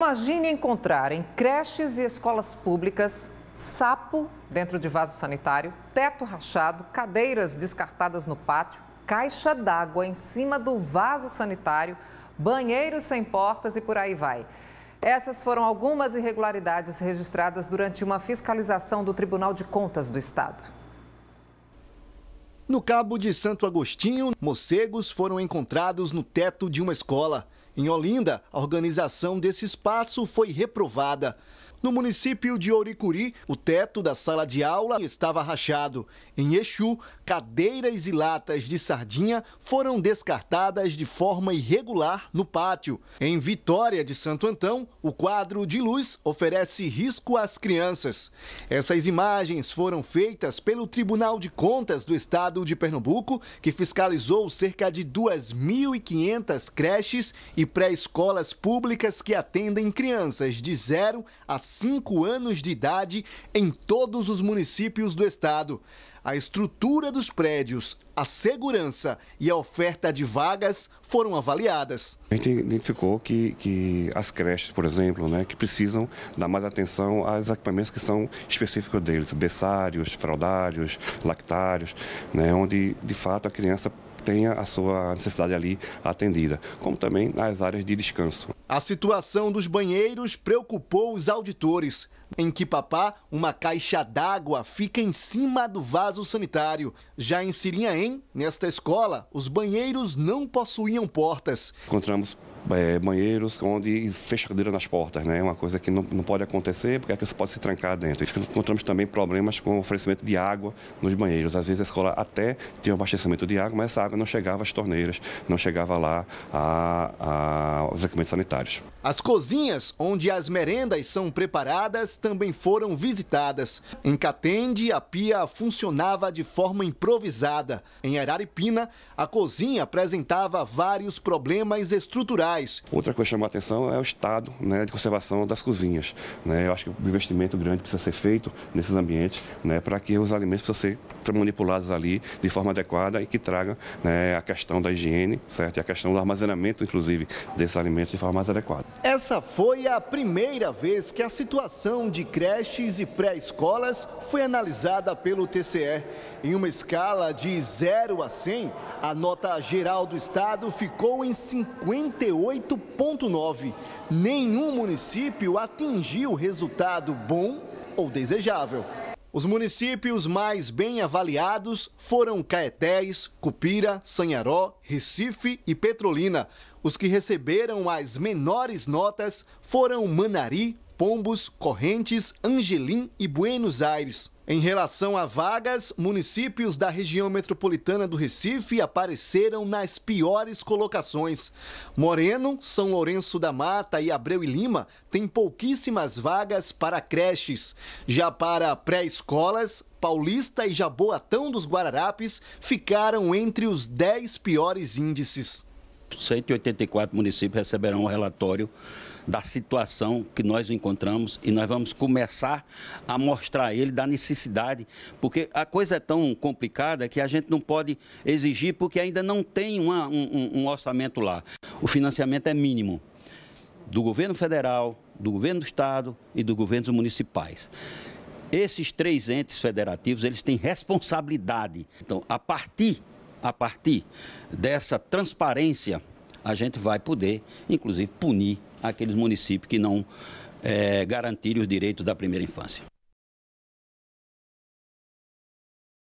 Imagine encontrar em creches e escolas públicas sapo dentro de vaso sanitário, teto rachado, cadeiras descartadas no pátio, caixa d'água em cima do vaso sanitário, banheiros sem portas e por aí vai. Essas foram algumas irregularidades registradas durante uma fiscalização do Tribunal de Contas do Estado. No Cabo de Santo Agostinho, morcegos foram encontrados no teto de uma escola. Em Olinda, a organização desse espaço foi reprovada. No município de Oricuri, o teto da sala de aula estava rachado. Em Exu, cadeiras e latas de sardinha foram descartadas de forma irregular no pátio. Em Vitória de Santo Antão, o quadro de luz oferece risco às crianças. Essas imagens foram feitas pelo Tribunal de Contas do Estado de Pernambuco, que fiscalizou cerca de 2.500 creches e pré-escolas públicas que atendem crianças de 0 a 5 anos de idade em todos os municípios do estado. A estrutura dos prédios, a segurança e a oferta de vagas foram avaliadas. A gente identificou que, que as creches, por exemplo, né, que precisam dar mais atenção aos equipamentos que são específicos deles, berçários, fraldários, lactários, né, onde de fato a criança tenha a sua necessidade ali atendida, como também nas áreas de descanso. A situação dos banheiros preocupou os auditores. Em Quipapá, uma caixa d'água fica em cima do vaso sanitário. Já em Sirinhaém, nesta escola, os banheiros não possuíam portas. Encontramos é, banheiros onde fechadeira nas portas, né? É uma coisa que não, não pode acontecer porque a criança pode se trancar dentro. E encontramos também problemas com o oferecimento de água nos banheiros. Às vezes a escola até tinha um abastecimento de água, mas essa água não chegava às torneiras, não chegava lá a, a, aos equipamentos sanitários. As cozinhas onde as merendas são preparadas também foram visitadas. Em Catende, a pia funcionava de forma improvisada. Em Araripina, a cozinha apresentava vários problemas estruturais Outra coisa que chama a atenção é o estado né, de conservação das cozinhas. Né? Eu acho que o investimento grande precisa ser feito nesses ambientes né, para que os alimentos possam ser manipulados ali de forma adequada e que tragam né, a questão da higiene certo? e a questão do armazenamento, inclusive, desses alimentos de forma mais adequada. Essa foi a primeira vez que a situação de creches e pré-escolas foi analisada pelo TCE. Em uma escala de 0 a 100, a nota geral do estado ficou em 58,9. Nenhum município atingiu resultado bom ou desejável. Os municípios mais bem avaliados foram Caetés, Cupira, Sanharó, Recife e Petrolina. Os que receberam as menores notas foram Manari, Pombos, Correntes, Angelim e Buenos Aires. Em relação a vagas, municípios da região metropolitana do Recife apareceram nas piores colocações. Moreno, São Lourenço da Mata e Abreu e Lima têm pouquíssimas vagas para creches. Já para pré-escolas, Paulista e Jaboatão dos Guararapes ficaram entre os 10 piores índices. 184 municípios receberão um relatório da situação que nós encontramos e nós vamos começar a mostrar ele da necessidade, porque a coisa é tão complicada que a gente não pode exigir porque ainda não tem uma, um, um orçamento lá. O financiamento é mínimo do governo federal, do governo do estado e dos governos municipais. Esses três entes federativos, eles têm responsabilidade. Então, a partir a partir dessa transparência, a gente vai poder, inclusive, punir aqueles municípios que não é, garantirem os direitos da primeira infância.